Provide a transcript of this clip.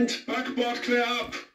Backboard quer clear up.